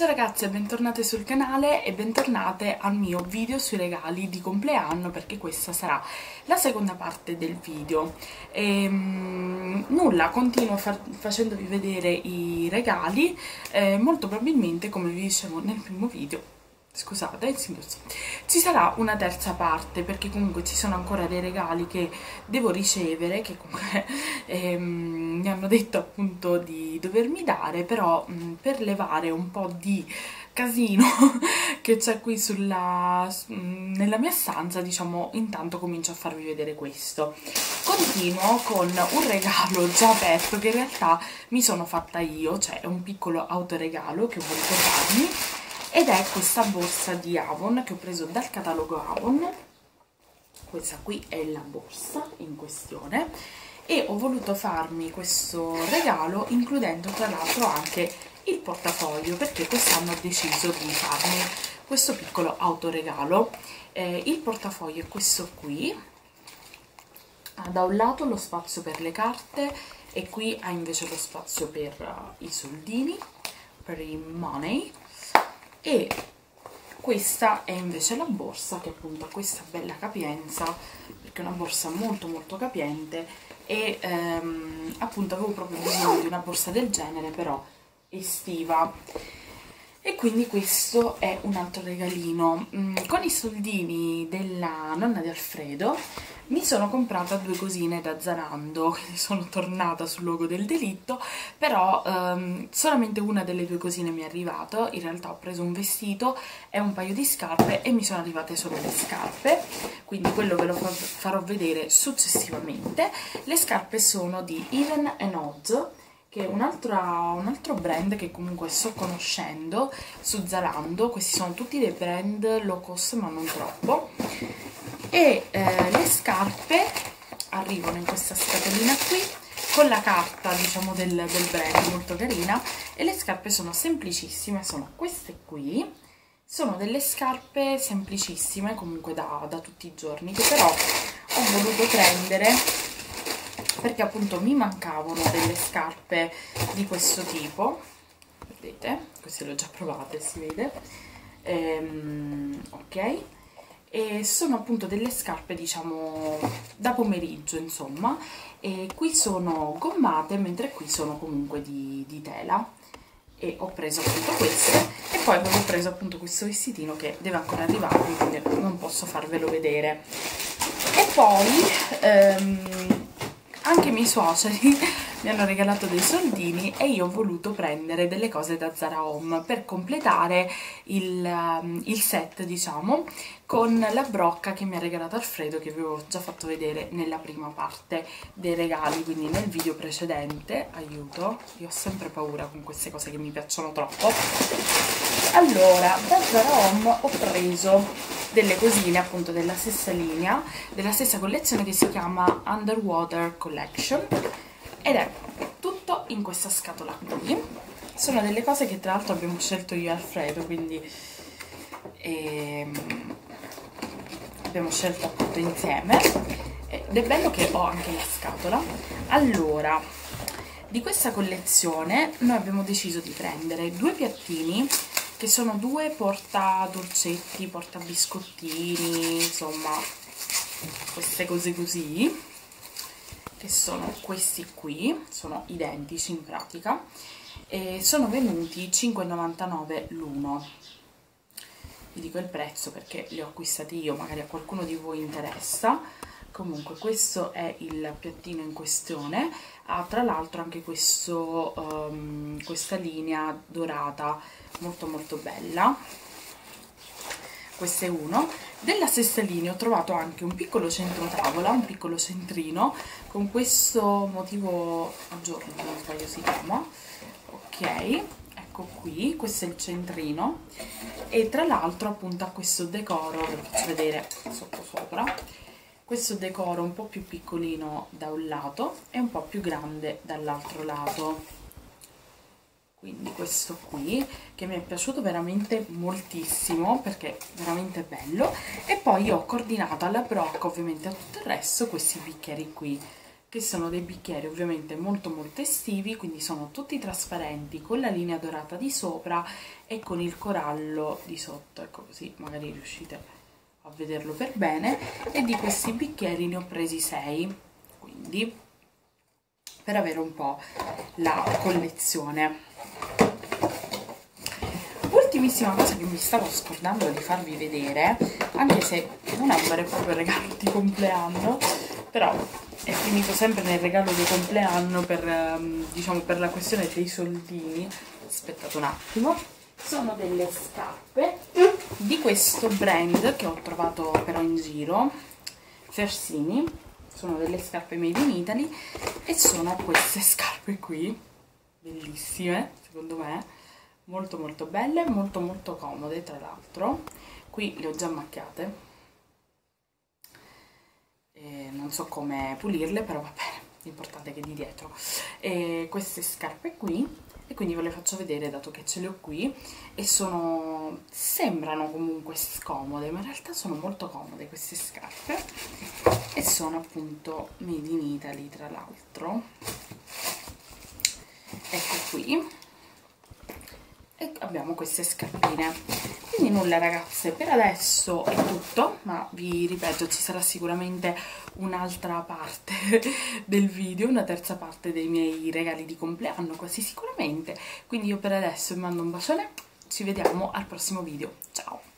Ciao ragazze, bentornate sul canale e bentornate al mio video sui regali di compleanno perché questa sarà la seconda parte del video. E, um, nulla, continuo fa facendovi vedere i regali, eh, molto probabilmente come vi dicevo nel primo video scusate, ci sarà una terza parte perché comunque ci sono ancora dei regali che devo ricevere che comunque ehm, mi hanno detto appunto di dovermi dare però mh, per levare un po' di casino che c'è qui sulla, mh, nella mia stanza diciamo intanto comincio a farvi vedere questo. Continuo con un regalo già aperto che in realtà mi sono fatta io cioè è un piccolo autoregalo che ho voluto farmi ed è questa borsa di Avon che ho preso dal catalogo Avon. Questa qui è la borsa in questione. E ho voluto farmi questo regalo includendo tra l'altro anche il portafoglio perché quest'anno ho deciso di farmi questo piccolo autoregalo. Eh, il portafoglio è questo qui. Ha da un lato lo spazio per le carte e qui ha invece lo spazio per uh, i soldini per i money e questa è invece la borsa che appunto ha questa bella capienza perché è una borsa molto molto capiente. E ehm, appunto avevo proprio bisogno di una borsa del genere però estiva e quindi questo è un altro regalino. Mm, con i soldini della nonna di Alfredo mi sono comprata due cosine da quindi sono tornata sul luogo del delitto però um, solamente una delle due cosine mi è arrivata in realtà ho preso un vestito e un paio di scarpe e mi sono arrivate solo le scarpe. Quindi quello ve lo farò vedere successivamente. Le scarpe sono di Even Oz che un altro, un altro brand che comunque sto conoscendo su Zalando, questi sono tutti dei brand low cost ma non troppo. E eh, le scarpe arrivano in questa scatolina qui con la carta diciamo del, del brand molto carina. E le scarpe sono semplicissime, sono queste qui. Sono delle scarpe semplicissime comunque da, da tutti i giorni che però ho voluto prendere perché appunto mi mancavano delle scarpe di questo tipo. Vedete? Queste le ho già provate si vede. Ehm, ok. E sono appunto delle scarpe diciamo da pomeriggio insomma. E qui sono gommate mentre qui sono comunque di, di tela. E ho preso appunto queste. E poi avevo preso appunto questo vestitino che deve ancora arrivare quindi non posso farvelo vedere. E poi ehm, anche i miei suoceri. Mi hanno regalato dei soldini e io ho voluto prendere delle cose da Zara Home per completare il, um, il set diciamo con la brocca che mi ha regalato Alfredo che vi avevo già fatto vedere nella prima parte dei regali quindi nel video precedente. Aiuto io ho sempre paura con queste cose che mi piacciono troppo. Allora da Zara Home ho preso delle cosine appunto della stessa linea, della stessa collezione che si chiama Underwater Collection ed è tutto in questa scatola qui. Sono delle cose che tra l'altro abbiamo scelto io e Alfredo, quindi ehm, abbiamo scelto appunto insieme ed è bello che ho anche la scatola. Allora, di questa collezione noi abbiamo deciso di prendere due piattini che sono due porta dolcetti, porta biscottini, insomma queste cose così che sono questi qui, sono identici in pratica e sono venuti 5,99 l'uno. Vi dico il prezzo perché li ho acquistati io, magari a qualcuno di voi interessa comunque questo è il piattino in questione. Ha tra l'altro anche questo, um, questa linea dorata molto molto bella. Questo è uno. Della stessa linea ho trovato anche un piccolo centro tavola un piccolo centrino con questo motivo a giorno non sbaglio si chiama. Ok ecco qui questo è il centrino. E tra l'altro appunto ha questo decoro ve lo faccio vedere sotto sopra questo decoro un po' più piccolino da un lato e un po' più grande dall'altro lato. Quindi questo qui che mi è piaciuto veramente moltissimo perché veramente bello. E poi ho coordinato alla brocca ovviamente a tutto il resto questi bicchieri qui che sono dei bicchieri ovviamente molto molto estivi, quindi sono tutti trasparenti con la linea dorata di sopra e con il corallo di sotto, ecco così magari riuscite a vederlo per bene, e di questi bicchieri ne ho presi 6, quindi per avere un po' la collezione. Ultimissima cosa che mi stavo scordando di farvi vedere, anche se non è un vero e proprio regalo di compleanno, però è finito sempre nel regalo di compleanno per, ehm, diciamo, per la questione dei soldini. Aspettate un attimo. Sono delle scarpe di questo brand che ho trovato però in giro, Fersini. Sono delle scarpe made in Italy e sono queste scarpe qui, bellissime secondo me, molto molto belle, molto molto comode tra l'altro. Qui le ho già macchiate eh, non so come pulirle però va bene l'importante è che di dietro e queste scarpe qui e quindi ve le faccio vedere dato che ce le ho qui e sono sembrano comunque scomode ma in realtà sono molto comode queste scarpe e sono appunto made in Italy tra l'altro. Ecco qui. E abbiamo queste scarpine quindi nulla ragazze. Per adesso è tutto ma vi ripeto ci sarà sicuramente un'altra parte del video una terza parte dei miei regali di compleanno quasi sicuramente. Quindi io per adesso vi mando un bacione. Ci vediamo al prossimo video. Ciao